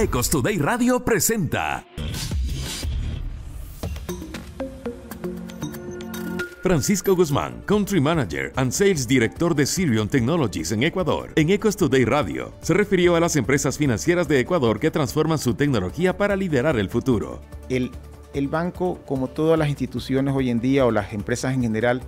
Ecos Today Radio presenta. Francisco Guzmán, Country Manager and Sales Director de Sirion Technologies en Ecuador, en Ecos Today Radio, se refirió a las empresas financieras de Ecuador que transforman su tecnología para liderar el futuro. El, el banco, como todas las instituciones hoy en día o las empresas en general,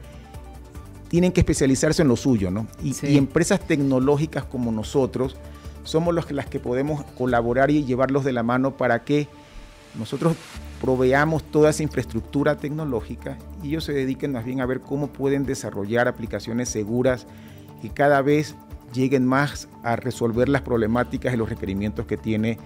tienen que especializarse en lo suyo, ¿no? Y, y empresas tecnológicas como nosotros somos los, las que podemos colaborar y llevarlos de la mano para que nosotros proveamos toda esa infraestructura tecnológica y ellos se dediquen más bien a ver cómo pueden desarrollar aplicaciones seguras que cada vez lleguen más a resolver las problemáticas y los requerimientos que tiene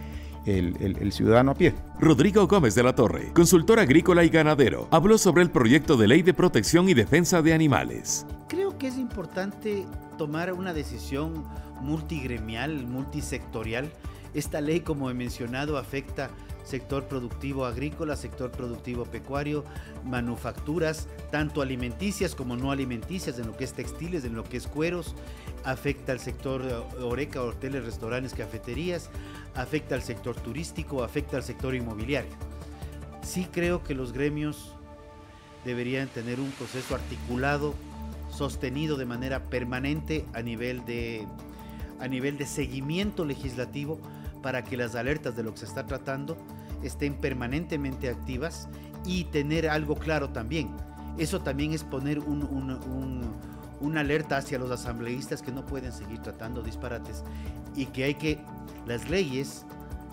el, el, ciudadano a pie. Rodrigo Gómez de la Torre, consultor agrícola y ganadero, habló sobre el proyecto de ley de protección y defensa de animales. Creo que es importante tomar una decisión multigremial, multisectorial. Esta ley, como he mencionado, afecta sector productivo agrícola, sector productivo pecuario, manufacturas, tanto alimenticias como no alimenticias, en lo que es textiles, en lo que es cueros, afecta al sector oreca, hoteles, restaurantes, cafeterías, afecta al sector turístico, afecta al sector inmobiliario. Sí creo que los gremios deberían tener un proceso articulado, sostenido de manera permanente a nivel de, a nivel de seguimiento legislativo para que las alertas de lo que se está tratando estén permanentemente activas y tener algo claro también. Eso también es poner una alerta hacia los asambleístas que no pueden seguir tratando disparates y que hay que, las leyes,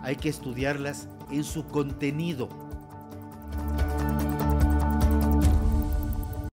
hay que estudiarlas en su contenido,